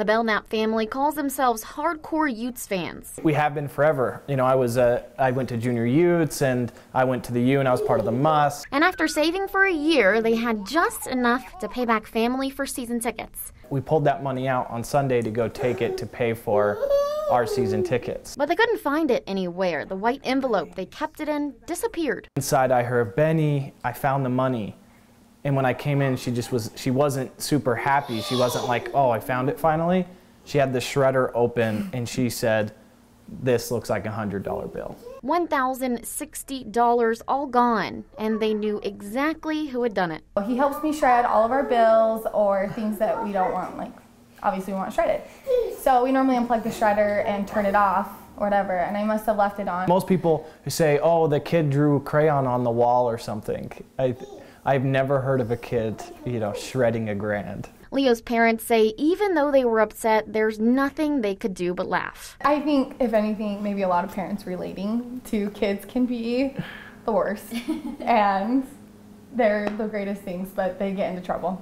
The Belknap family calls themselves hardcore Utes fans. We have been forever. You know, I was uh, I went to junior Utes and I went to the U and I was part of the Muss. And after saving for a year, they had just enough to pay back family for season tickets. We pulled that money out on Sunday to go take it to pay for our season tickets. But they couldn't find it anywhere. The white envelope they kept it in disappeared. Inside I heard, Benny, I found the money. And when I came in, she just was, she wasn't super happy. She wasn't like, oh, I found it finally. She had the shredder open and she said, this looks like a $100 bill. $1,060 all gone, and they knew exactly who had done it. He helps me shred all of our bills or things that we don't want, like obviously we want shredded. So we normally unplug the shredder and turn it off or whatever, and I must have left it on. Most people who say, oh, the kid drew crayon on the wall or something. I, I've never heard of a kid, you know, shredding a grand. Leo's parents say even though they were upset, there's nothing they could do but laugh. I think, if anything, maybe a lot of parents relating to kids can be the worst. and they're the greatest things, but they get into trouble.